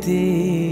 देती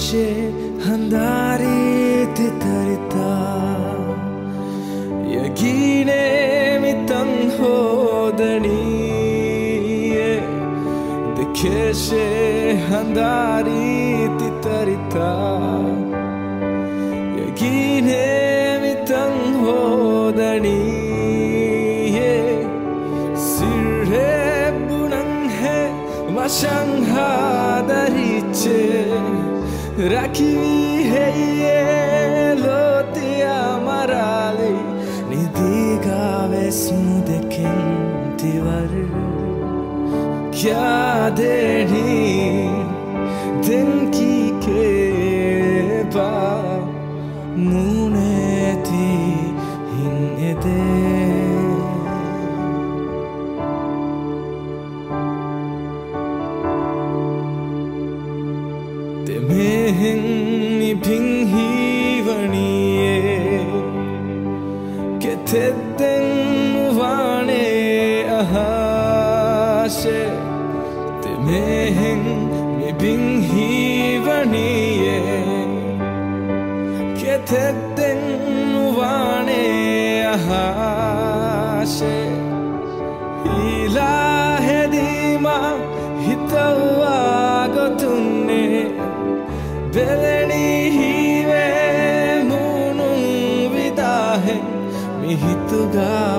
ദേശേ ഹന്താരേത്തി തരിത്ത യഗീനേ മിതം ഹോദണി ദിഖേശേ ഹന്താരീതി തരിത്ത യഗീനേ മിതം ഹോദണീ Shanghai darice රකිවී හෙයියේ ලෝතිය අමරාලෙයි නිදීගාවෙස්මු දෙකෙන් තිවර ක්‍යාදෙනී දෙන්කිකේපා මුනෙති හින්නෙදේ තෙත්තෙන් වානේ අහාශේ තෙමෙහෙන් මිබින් හිවනියේ කෙතෙත්තෙන් වානේ අහාශේ ඉලාහෙදීම හිතවා ගොතුන්නේ දෙලනී God.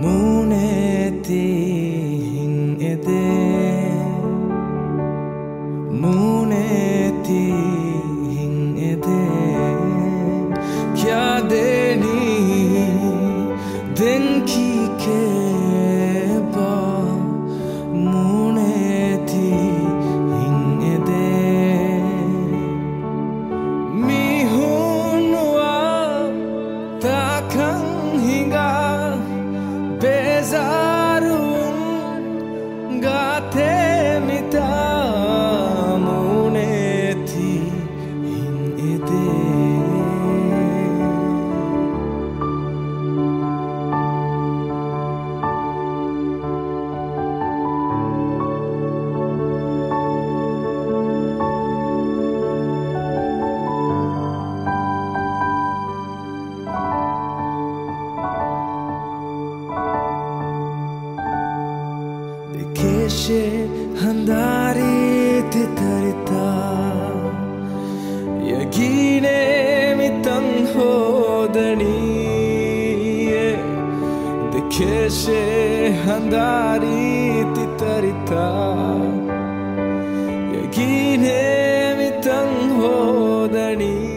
මුණෙතිහින් එදේ මුණෙතිහින් එදේ ක්‍යාදෙනී දෙන්කිකේ desire. tushe handari titarita yagine mitan hodani dikeshe handari titarita yagine mitan hodani